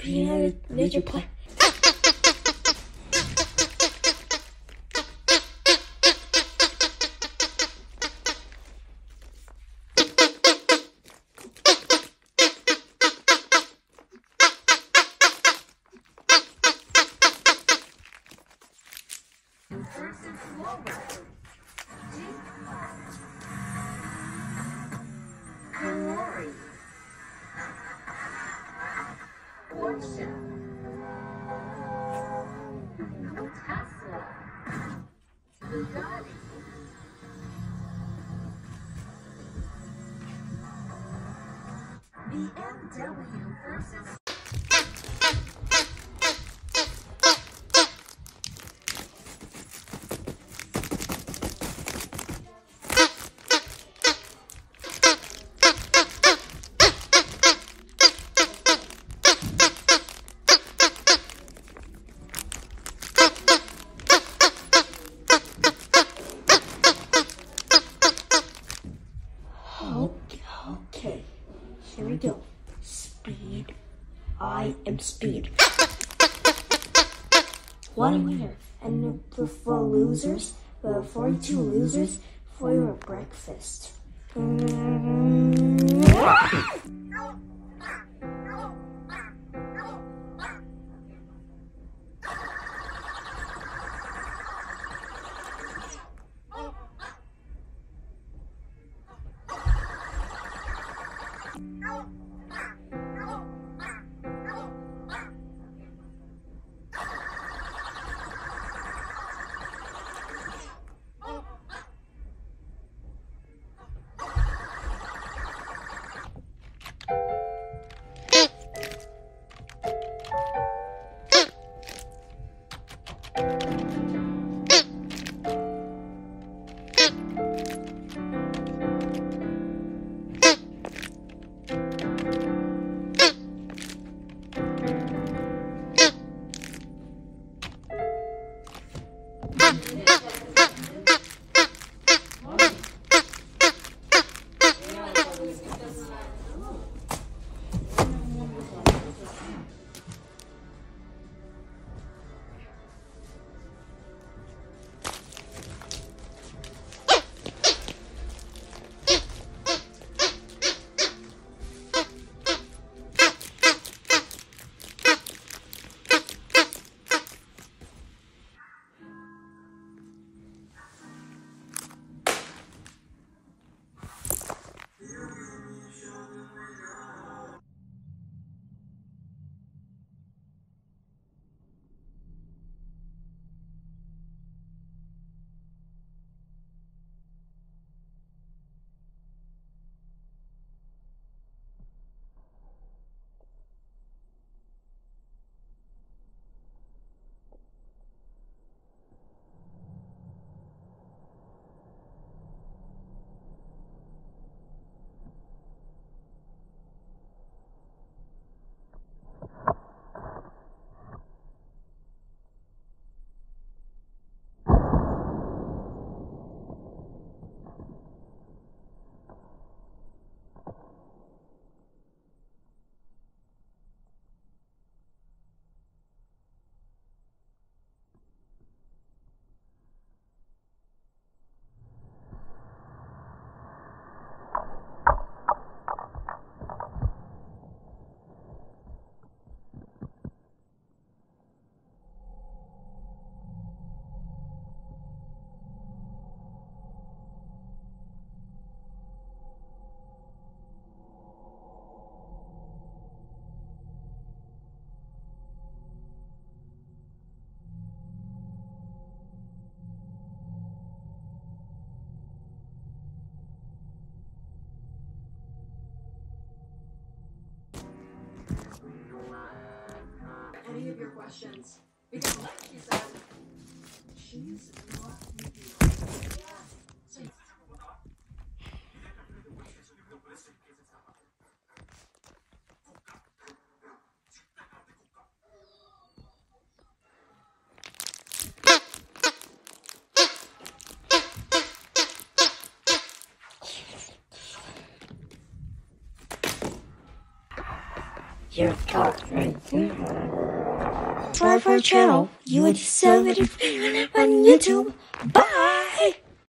Last period, major play. Glory. BMW versus Okay, okay. Here we go. Speed. I am speed. One winner. And the four losers, the 42 losers, for your breakfast. questions. Because like she said, she's not You're talking to. Subscribe our channel, UAT7 on YouTube. Bye!